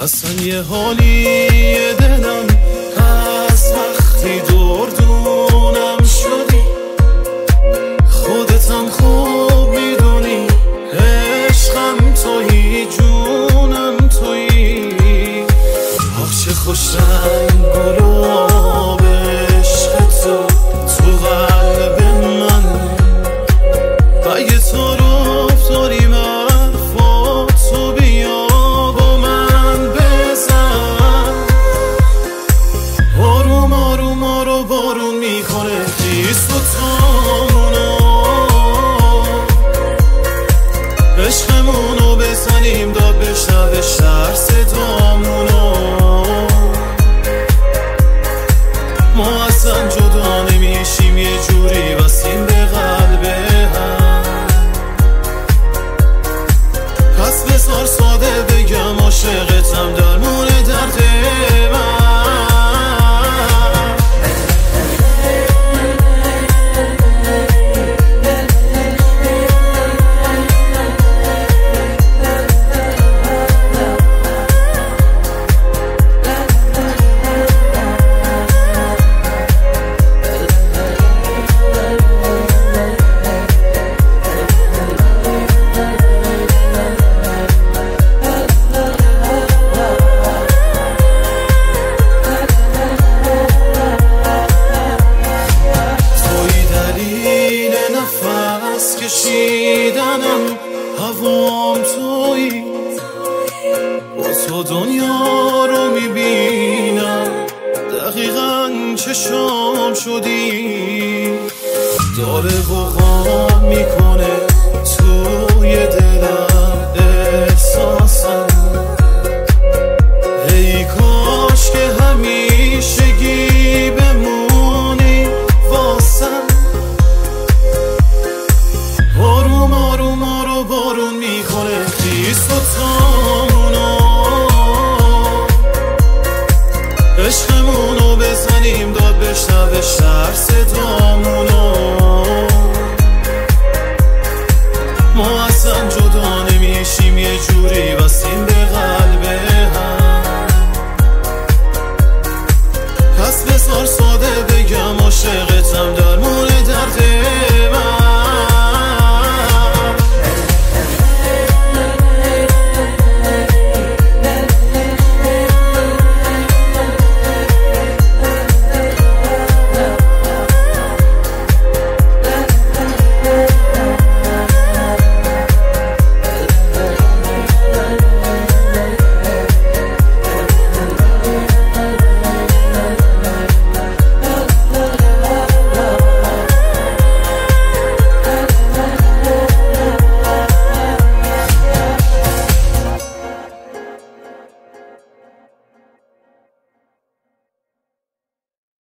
اصلا یه حالی دلم از وقتی دور دونم شدی. خودتم خوب می‌دونی عشقم تویی جونم تویی. آخ چه خوشم گلاب تامونو عشقمونو بزنیم داد بشنوه شهر صدامونو ما اصلا جدا نمیشیم یه جوری نفس کشیدنم هوام توی با تو دنیا رو می‌بینم. دقیقا چشام شدی. داره بغام می‌کنه توی دلم عشقمونو بزنیم داد بشنوه ترس دامونو